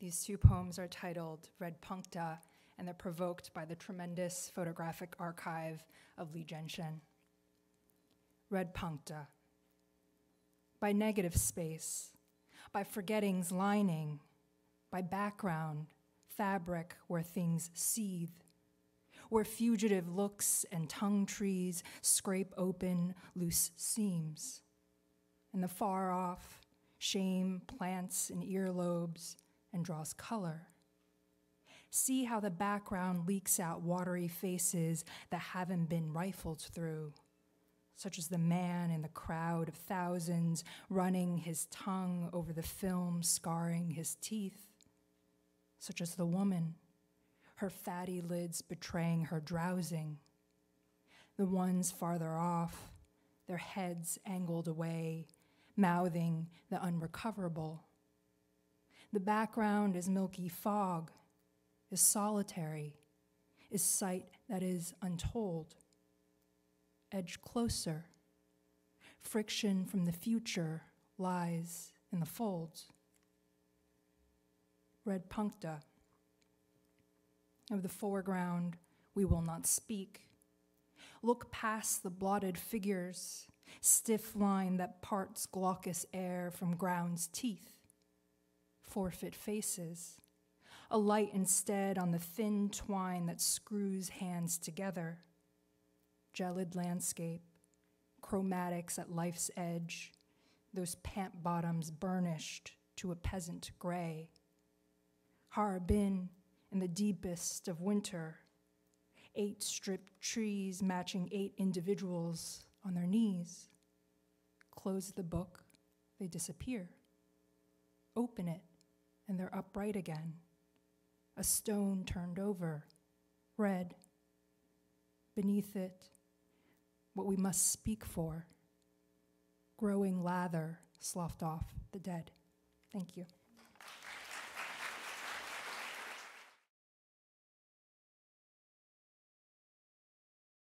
These two poems are titled Red Puncta, and they're provoked by the tremendous photographic archive of Li Zhensheng. Red Puncta. By negative space, by forgetting's lining, by background, fabric where things seethe, where fugitive looks and tongue trees scrape open loose seams. In the far off, shame plants in earlobes and draws color. See how the background leaks out watery faces that haven't been rifled through, such as the man in the crowd of thousands running his tongue over the film scarring his teeth, such as the woman, her fatty lids betraying her drowsing. The ones farther off, their heads angled away, mouthing the unrecoverable. The background is milky fog, is solitary, is sight that is untold. Edge closer. Friction from the future lies in the folds. Red puncta. Of the foreground, we will not speak. Look past the blotted figures, stiff line that parts glaucous air from ground's teeth. Forfeit faces, a light instead on the thin twine that screws hands together. Gelid landscape, chromatics at life's edge, those pant bottoms burnished to a peasant gray. Harbin in the deepest of winter, eight stripped trees matching eight individuals on their knees. Close the book, they disappear. Open it, and they're upright again. A stone turned over, red. Beneath it, what we must speak for growing lather sloughed off the dead. Thank you.